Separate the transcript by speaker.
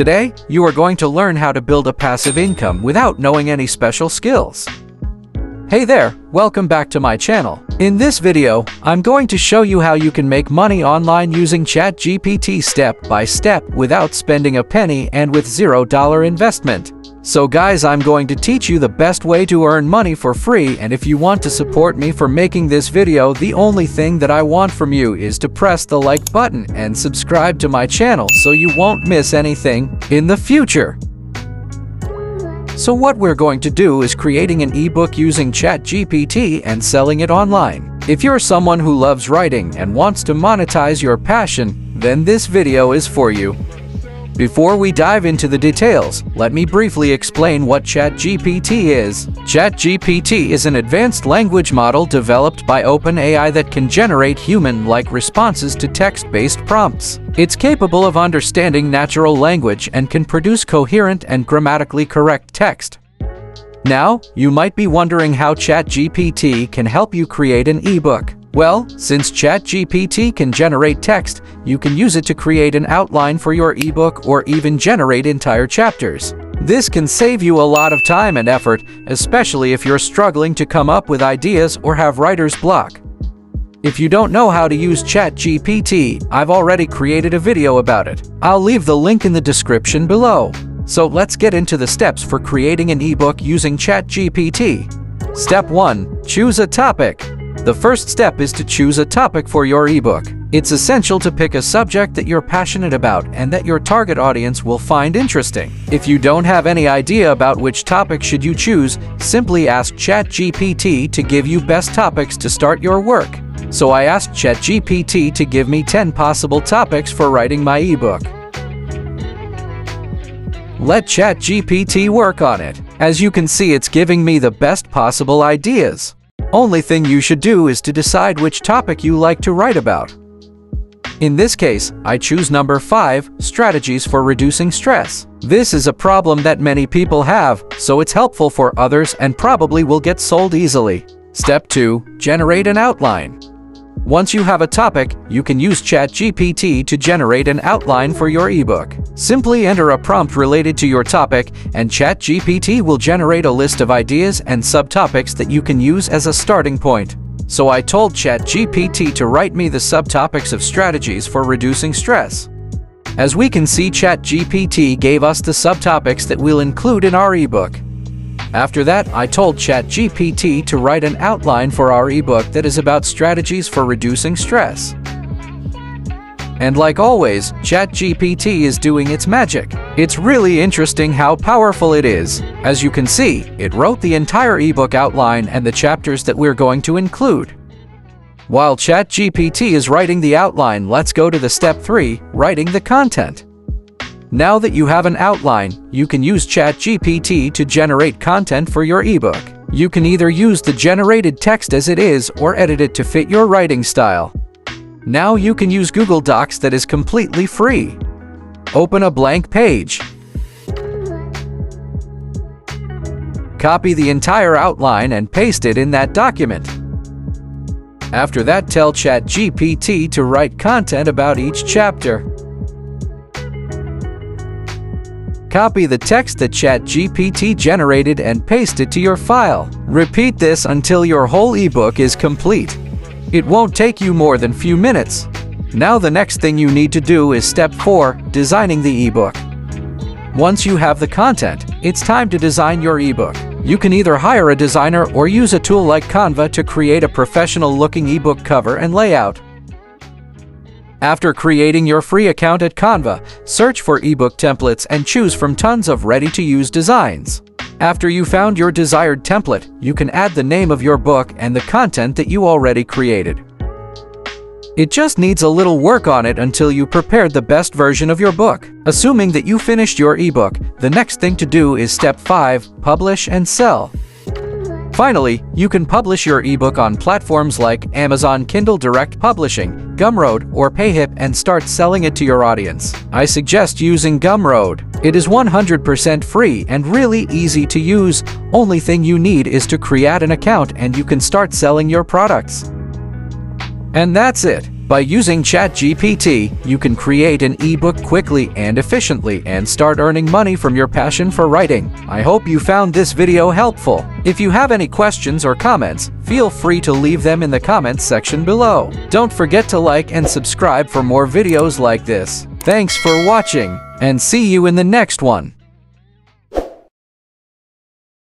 Speaker 1: Today, you are going to learn how to build a passive income without knowing any special skills. Hey there, welcome back to my channel. In this video, I'm going to show you how you can make money online using ChatGPT step by step without spending a penny and with $0 investment. So guys, I'm going to teach you the best way to earn money for free and if you want to support me for making this video, the only thing that I want from you is to press the like button and subscribe to my channel so you won't miss anything in the future. So what we're going to do is creating an ebook using ChatGPT and selling it online. If you're someone who loves writing and wants to monetize your passion, then this video is for you. Before we dive into the details, let me briefly explain what ChatGPT is. ChatGPT is an advanced language model developed by OpenAI that can generate human-like responses to text-based prompts. It's capable of understanding natural language and can produce coherent and grammatically correct text. Now, you might be wondering how ChatGPT can help you create an ebook. Well, since ChatGPT can generate text, you can use it to create an outline for your ebook or even generate entire chapters. This can save you a lot of time and effort, especially if you're struggling to come up with ideas or have writer's block. If you don't know how to use ChatGPT, I've already created a video about it. I'll leave the link in the description below. So let's get into the steps for creating an ebook using ChatGPT. Step 1. Choose a topic. The first step is to choose a topic for your ebook. It's essential to pick a subject that you're passionate about and that your target audience will find interesting. If you don't have any idea about which topic should you choose, simply ask ChatGPT to give you best topics to start your work. So I asked ChatGPT to give me 10 possible topics for writing my ebook. Let ChatGPT work on it. As you can see, it's giving me the best possible ideas. Only thing you should do is to decide which topic you like to write about. In this case, I choose number 5, Strategies for Reducing Stress. This is a problem that many people have, so it's helpful for others and probably will get sold easily. Step 2. Generate an outline. Once you have a topic, you can use ChatGPT to generate an outline for your ebook. Simply enter a prompt related to your topic, and ChatGPT will generate a list of ideas and subtopics that you can use as a starting point. So I told ChatGPT to write me the subtopics of strategies for reducing stress. As we can see, ChatGPT gave us the subtopics that we'll include in our ebook. After that, I told ChatGPT to write an outline for our ebook that is about strategies for reducing stress. And like always, ChatGPT is doing its magic. It's really interesting how powerful it is. As you can see, it wrote the entire ebook outline and the chapters that we're going to include. While ChatGPT is writing the outline, let's go to the step 3, writing the content. Now that you have an outline, you can use ChatGPT to generate content for your ebook. You can either use the generated text as it is or edit it to fit your writing style. Now you can use Google Docs that is completely free. Open a blank page. Copy the entire outline and paste it in that document. After that, tell ChatGPT to write content about each chapter. Copy the text that ChatGPT generated and paste it to your file. Repeat this until your whole ebook is complete. It won't take you more than few minutes. Now the next thing you need to do is step 4, designing the ebook. Once you have the content, it's time to design your ebook. You can either hire a designer or use a tool like Canva to create a professional-looking ebook cover and layout. After creating your free account at Canva, search for ebook templates and choose from tons of ready-to-use designs. After you found your desired template, you can add the name of your book and the content that you already created. It just needs a little work on it until you prepared the best version of your book. Assuming that you finished your ebook, the next thing to do is step 5, publish and sell. Finally, you can publish your ebook on platforms like Amazon Kindle Direct Publishing, Gumroad, or Payhip and start selling it to your audience. I suggest using Gumroad. It is 100% free and really easy to use. Only thing you need is to create an account and you can start selling your products. And that's it. By using ChatGPT, you can create an ebook quickly and efficiently and start earning money from your passion for writing. I hope you found this video helpful. If you have any questions or comments, feel free to leave them in the comments section below. Don't forget to like and subscribe for more videos like this. Thanks for watching, and see you in the next one.